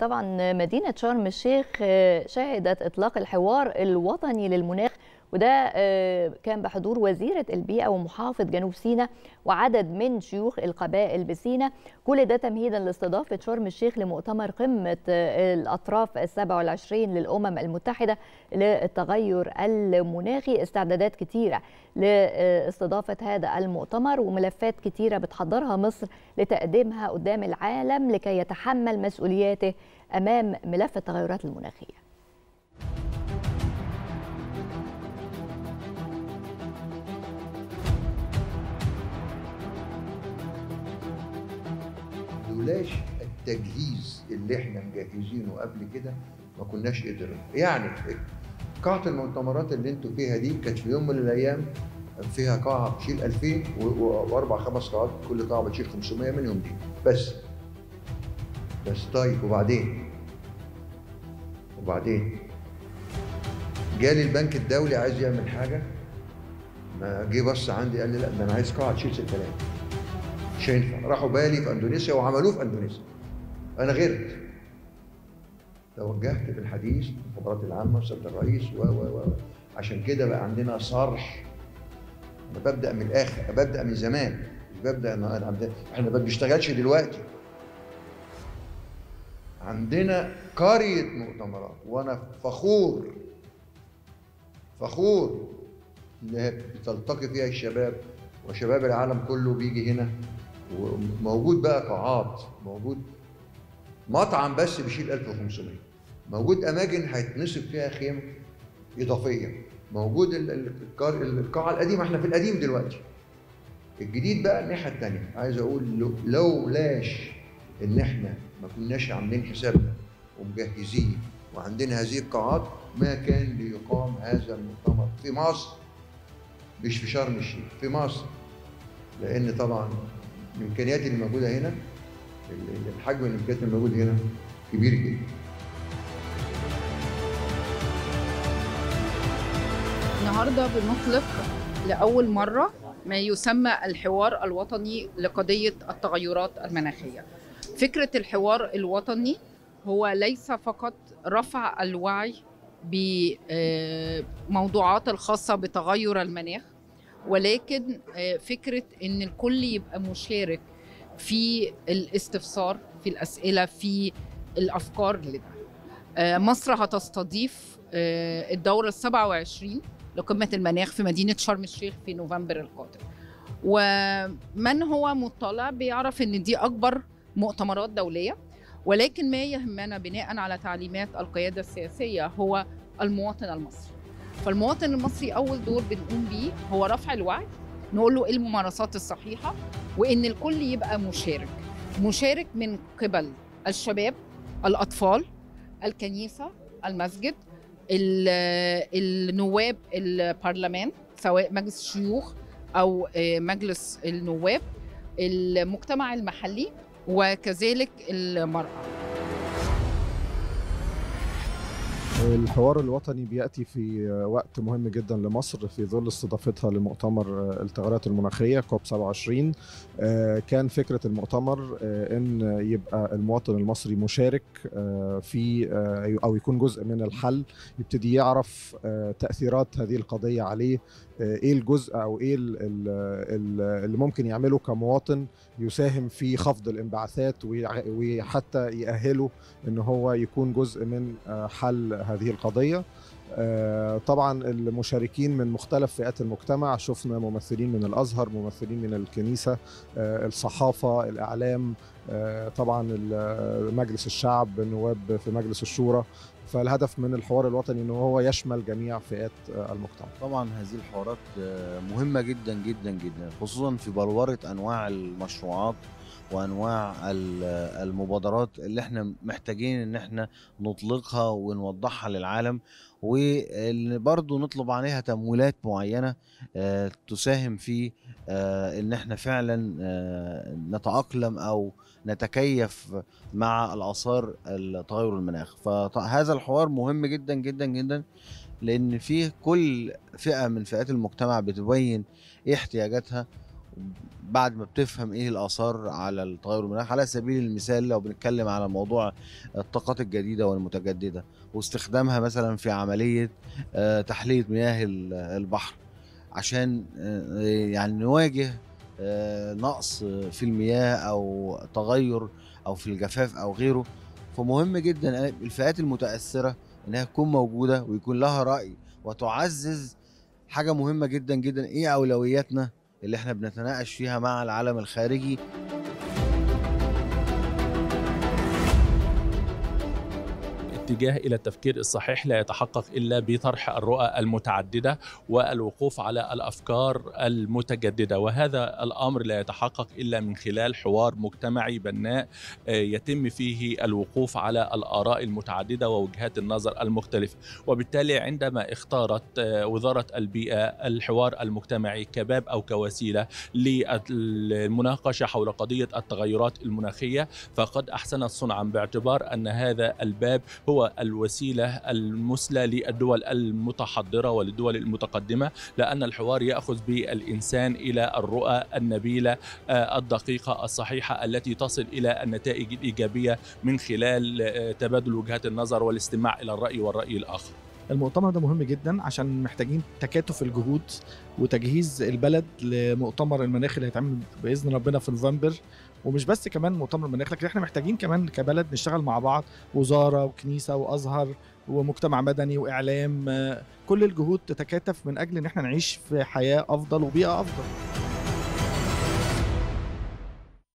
طبعا مدينة شرم الشيخ شهدت إطلاق الحوار الوطني للمناخ وده كان بحضور وزيرة البيئة ومحافظ جنوب سيناء وعدد من شيوخ القبائل بسيناء. كل ده تمهيدا لاستضافة شرم الشيخ لمؤتمر قمة الأطراف السبع والعشرين للأمم المتحدة للتغير المناخي. استعدادات كتيرة لاستضافة هذا المؤتمر وملفات كتيرة بتحضرها مصر لتقديمها قدام العالم لكي يتحمل مسؤولياته أمام ملف التغيرات المناخية. لولاش التجهيز اللي إحنا مجهزينه قبل كده ما كناش قدرنا. يعني قاعة المؤتمرات اللي أنتوا فيها دي كانت في يوم من الأيام فيها قاعة بتشيل 2000 وأربع خمس قاعات كل قاعة بتشيل 500 منهم دي. بس بس طيب وبعدين؟ وبعدين؟ جالي البنك الدولي عايز يعمل حاجة؟ ما جه بص عندي قال لي لا ده أنا عايز قاعة تشيل 6000 مش هينفع راحوا بالي في اندونيسيا وعملوه في اندونيسيا. أنا غيرت توجهت بالحديث للخبرات العامة وسياده الرئيس و و و عشان كده بقى عندنا صرح. أنا ببدأ من الآخر. ببدأ من زمان. مش ببدأ أنا إحنا ما بنشتغلش دلوقتي. عندنا قرية مؤتمرات وأنا فخور فخور اللي بتلتقي فيها الشباب وشباب العالم كله بيجي هنا. وموجود بقى قاعات موجود مطعم بس بيشيل 1500 موجود أماكن هيتنصب فيها خيم إضافية. موجود القاعة القديمة إحنا في القديم دلوقتي. الجديد بقى الناحية الثانية عايز أقول لولاش إن إحنا ما كناش عاملين حسابنا ومجهزين وعندنا هذه القاعات ما كان ليقام هذا المؤتمر في مصر مش في شرم الشيخ في مصر. لأن طبعا الإمكانيات اللي موجودة هنا الحجم الإمكانيات اللي موجود هنا كبير جدا. النهارده بنطلق لأول مرة ما يسمى الحوار الوطني لقضية التغيرات المناخية. فكرة الحوار الوطني هو ليس فقط رفع الوعي بموضوعات الخاصة بتغير المناخ ولكن فكرة إن الكل يبقى مشارك في الاستفسار في الأسئلة في الأفكار لده مصر هتستضيف الدورة ال 27 لقمة المناخ في مدينة شرم الشيخ في نوفمبر القادم. ومن هو مطلع بيعرف إن دي أكبر مؤتمرات دولية ولكن ما يهمنا بناء على تعليمات القيادة السياسية هو المواطن المصري. فالمواطن المصري أول دور بنقوم بيه هو رفع الوعي نقول له إيه الممارسات الصحيحة وإن الكل يبقى مشارك. مشارك من قبل الشباب الأطفال الكنيسة المسجد النواب البرلمان سواء مجلس الشيوخ أو مجلس النواب المجتمع المحلي وكذلك المرأة. الحوار الوطني بيأتي في وقت مهم جدا لمصر في ظل استضافتها لمؤتمر التغيرات المناخية كوب 27 كان فكرة المؤتمر إن يبقى المواطن المصري مشارك في أو يكون جزء من الحل يبتدي يعرف تأثيرات هذه القضية عليه إيه الجزء أو إيه اللي ممكن يعمله كمواطن يساهم في خفض الانبعاثات وحتى يأهله إن هو يكون جزء من حل هذه القضية. طبعا المشاركين من مختلف فئات المجتمع شفنا ممثلين من الأزهر ممثلين من الكنيسة الصحافة الإعلام طبعا مجلس الشعب نواب في مجلس الشورى. فالهدف من الحوار الوطني ان هو يشمل جميع فئات المجتمع. طبعا هذه الحوارات مهمة جدا جدا جدا خصوصا في بلورة أنواع المشروعات وأنواع المبادرات اللي إحنا محتاجين إن إحنا نطلقها ونوضحها للعالم وبرضه نطلب عليها تمويلات معينة تساهم في إن إحنا فعلا نتأقلم أو نتكيف مع الآثار تغير المناخ. فهذا الحوار مهم جدا جدا جدا لأن فيه كل فئة من فئات المجتمع بتبين إيه احتياجاتها بعد ما بتفهم إيه الآثار على التغير المناخي على سبيل المثال لو بنتكلم على موضوع الطاقات الجديدة والمتجددة واستخدامها مثلا في عملية آه، تحلية مياه ال- البحر عشان آه، يعني نواجه آه، نقص في المياه أو تغير أو في الجفاف أو غيره. فمهم جدا الفئات المتأثرة إنها تكون موجودة ويكون لها رأي وتعزز حاجة مهمة جدا جدا إيه أولوياتنا؟ اللي إحنا بنتناقش فيها مع العالم الخارجي. الاتجاه إلى التفكير الصحيح لا يتحقق إلا بطرح الرؤى المتعددة والوقوف على الأفكار المتجددة. وهذا الأمر لا يتحقق إلا من خلال حوار مجتمعي بناء آه، يتم فيه الوقوف على الآراء المتعددة ووجهات النظر المختلفة. وبالتالي عندما اختارت آه، وزارة البيئة الحوار المجتمعي كباب أو كوسيلة للمناقشة حول قضية التغيرات المناخية فقد أحسنت صنعا باعتبار أن هذا الباب هو الوسيلة المثلى للدول المتحضرة وللدول المتقدمة لأن الحوار يأخذ بالإنسان إلى الرؤى النبيلة آه، الدقيقة الصحيحة التي تصل إلى النتائج الإيجابية من خلال آه، تبادل وجهات النظر والاستماع إلى الرأي والرأي الآخر. المؤتمر ده مهم جدا عشان محتاجين تكاتف الجهود وتجهيز البلد لمؤتمر المناخ اللي هيتعمل بإذن ربنا في نوفمبر ومش بس كمان مؤتمر المناخ لكن إحنا محتاجين كمان كبلد نشتغل مع بعض وزارة وكنيسة وأزهر ومجتمع مدني وإعلام آه، كل الجهود تتكاتف من أجل إن إحنا نعيش في حياة أفضل وبيئة أفضل.